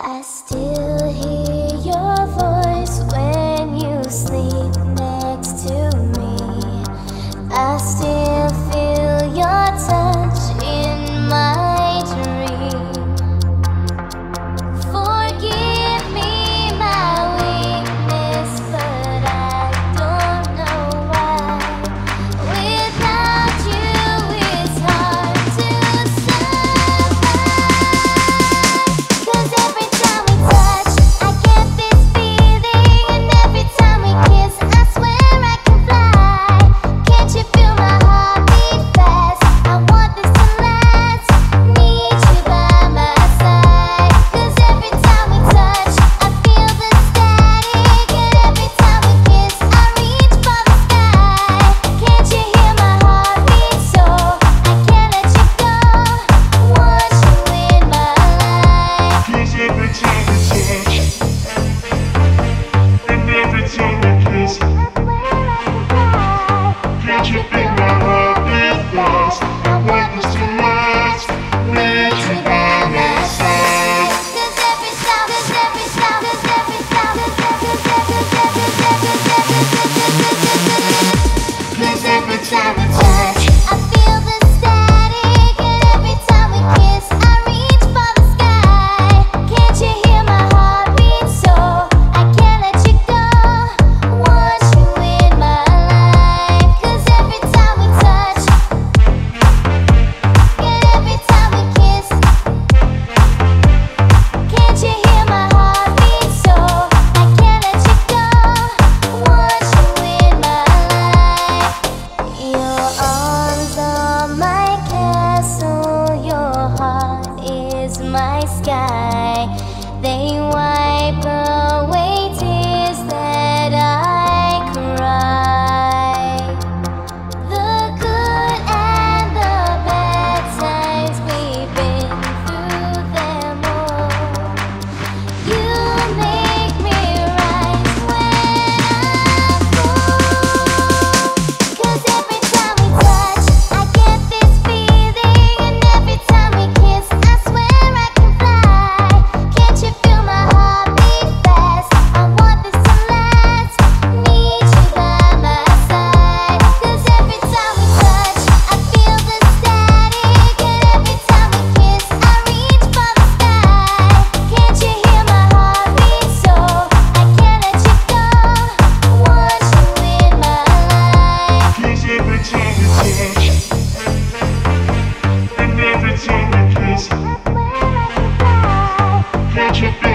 I still hear your voice when you sleep next to me. I they want. Can't you feel?